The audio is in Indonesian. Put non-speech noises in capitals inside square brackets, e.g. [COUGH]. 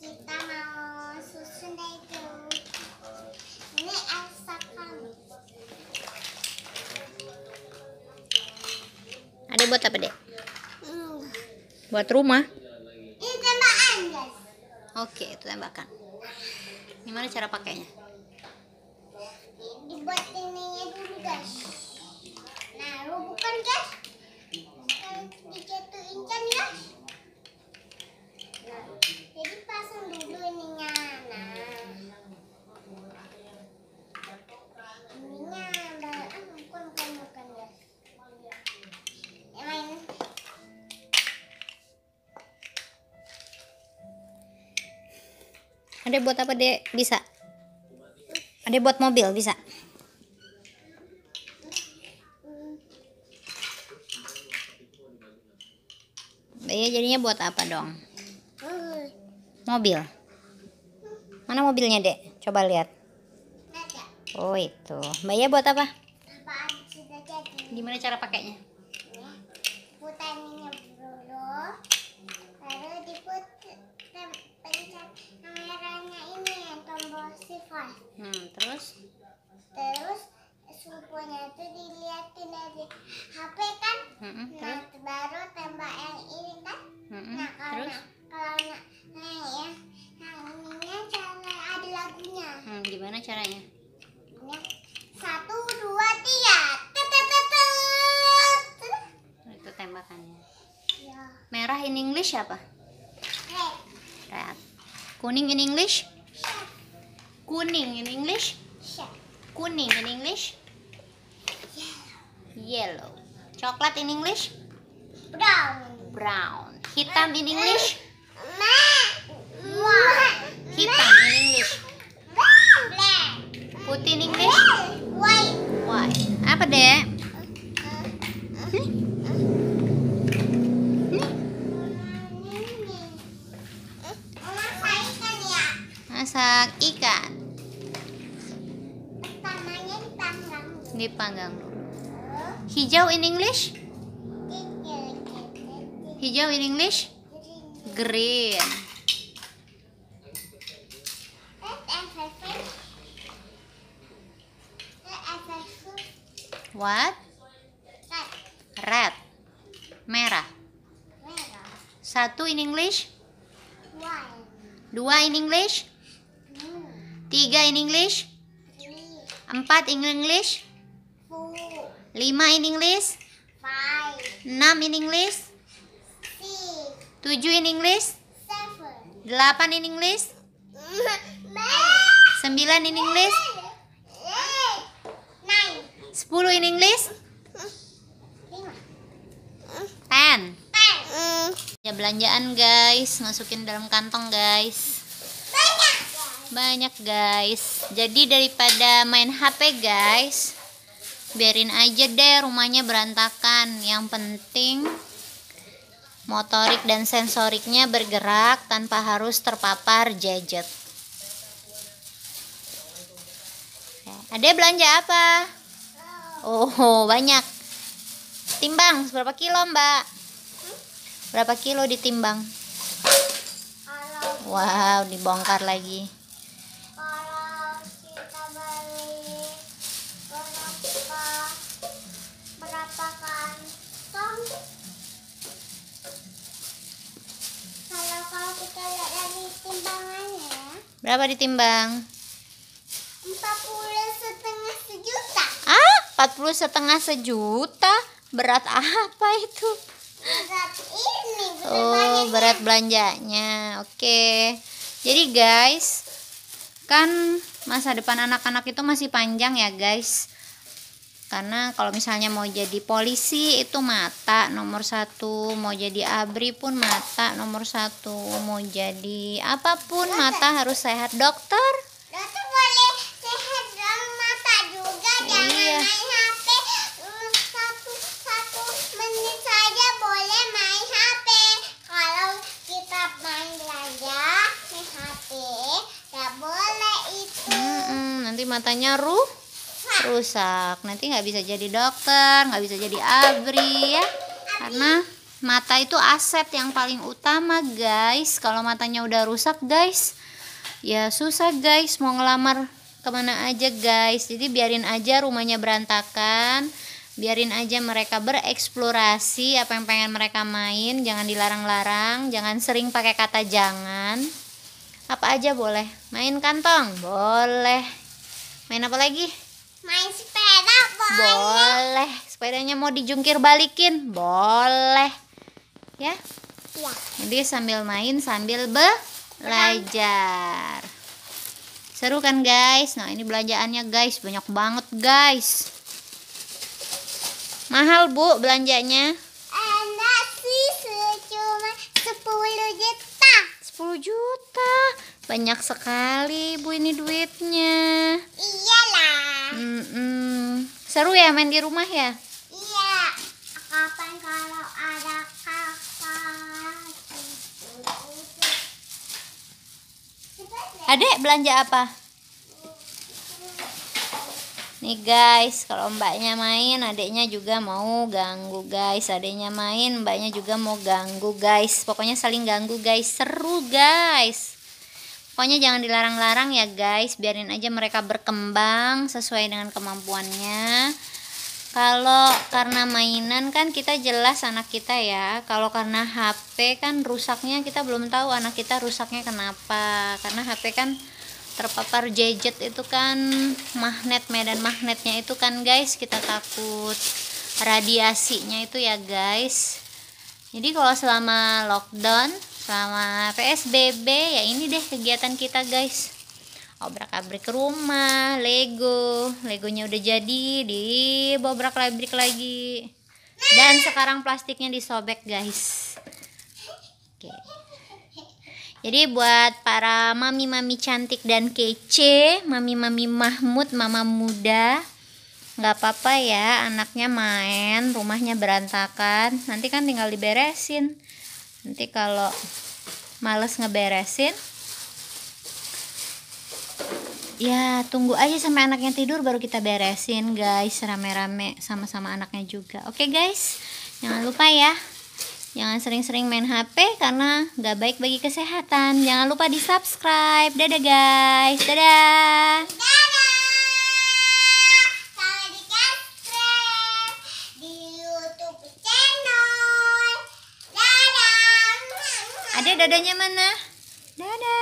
kita mau susun deh itu. Ini Elsa kami. Ada buat apa, Dek? Hmm. Buat rumah. Ini tembakan guys. Oke, itu tembakan. Gimana cara pakainya? Dibuat ininya dulu guys. Nah, lu bukan guys. Dijatuhin kan guys. Jadi pasang dulu ininya. Nah. Ininya baru ah, bukan bukan bukan guys. Yang lain. Ada buat apa, Dek? Bisa. Ada buat mobil, bisa. Iya, jadinya buat apa dong? Hmm. Mobil. Mana mobilnya, Dek? Coba lihat. Oh, itu. Mbak Iya buat apa? Gimana cara pakainya? Ya. Putar ininya dulu. Lalu diput tem- pencet kameranya ini tombol sifar. Hmm, terus? Terus supunya itu dilihatin dari HP kan. Nah, terus? baru tembak yang ini kan. Mm-mm, Nah, kalau terus? Hmm, gimana caranya? Ya. Satu, dua, tiga. Tetetetet. Itu tembakannya. Ya. Merah in English apa? Hey. Red. Kuning in English? Kuning in English? Kuning in English? Yellow. Coklat in English? Brown. Brown. Hitam in English? Ma. Ma. Hitam. Putih in English? White. White. Apa, Dek? Sayangkan ya. Masak ikan. Pertamanya dipanggang. Dipanggang. Hijau in English? Hijau in English? Green. What? Red. Merah. Satu in English? Dua in English? Tiga in English? Empat in English? Lima in English? Enam in English? Tujuh in English? Delapan in English? [LAUGHS] Sembilan in English? Sepuluh in English? Ten. Ya belanjaan guys, masukin dalam kantong guys. Banyak guys. Jadi daripada main HP guys, biarin aja deh rumahnya berantakan. Yang penting motorik dan sensoriknya bergerak tanpa harus terpapar gadget. Ya, Ada belanja apa? Oh, banyak. Timbang berapa kilo, Mbak? Berapa kilo ditimbang? Wow, dibongkar lagi. kalau kita beli berapa berapa kantong kalau kalau kita lihat dari timbangannya Berapa ditimbang? empat puluh setengah sejuta Ah, 40 setengah sejuta. Berat apa itu? berat ini berat Oh, berat belanjanya. Oke. Jadi guys, kan masa depan anak-anak itu masih panjang ya guys. Karena kalau misalnya mau jadi polisi itu mata nomor satu, mau jadi abri pun mata nomor satu, mau jadi apa pun mata harus sehat. Dokter boleh sehat dalam mata juga jangan Iya. main HP Mm, satu satu menit saja boleh main HP kalau kita main belanja main HP nggak boleh itu Mm-mm, nanti matanya ruh rusak. Nanti nggak bisa jadi dokter nggak bisa jadi abri ya. Karena mata itu aset yang paling utama guys. Kalau matanya udah rusak guys ya susah guys. Mau ngelamar ke mana aja guys. Jadi biarin aja rumahnya berantakan. Biarin aja mereka bereksplorasi apa yang pengen mereka main. Jangan dilarang-larang. Jangan sering pakai kata jangan. Apa aja boleh. Main kantong? Boleh main apa lagi? Main sepeda boleh. boleh. Sepedanya mau dijungkir balikin? Boleh. Ya? Ya. jadi sambil main sambil belajar. Seru kan guys? Nah ini belanjaannya guys. Banyak banget guys. Mahal bu belanjanya. Enggak sih, cuma 10 juta. 10 juta banyak sekali bu ini duitnya Iyalah. Mm-mm. seru ya main di rumah ya Iya. Kapan kalau ada kakak? adek belanja apa Nih guys, kalau mbaknya main, adiknya juga mau ganggu guys. Adiknya main, mbaknya juga mau ganggu guys. Pokoknya saling ganggu guys. Seru guys. Pokoknya jangan dilarang-larang ya guys. Biarin aja mereka berkembang sesuai dengan kemampuannya. Kalau karena mainan kan kita jelas anak kita ya. Kalau karena HP kan rusaknya kita belum tahu anak kita rusaknya kenapa. Karena HP kan terpapar gadget itu kan magnet medan magnetnya itu kan guys kita takut radiasinya itu ya guys jadi kalau selama lockdown selama PSBB ya ini deh kegiatan kita guys. Obrak abrik rumah Lego. Legonya udah jadi dibobrak abrik lagi. Dan sekarang plastiknya disobek guys. Oke. Jadi buat para mami-mami cantik dan kece, mami-mami Mahmud, mama muda, nggak apa-apa ya anaknya main, rumahnya berantakan, nanti kan tinggal diberesin. Nanti kalau males ngeberesin, ya tunggu aja sampai anaknya tidur baru kita beresin guys, rame-rame sama-sama anaknya juga. Oke guys, jangan lupa ya Jangan sering-sering main HP karena gak baik bagi kesehatan. Jangan lupa di subscribe. Dadah guys. Dadah. Dadah. Kalau di subscribe di YouTube channel. Dadah. Ada dadanya mana? Dadah.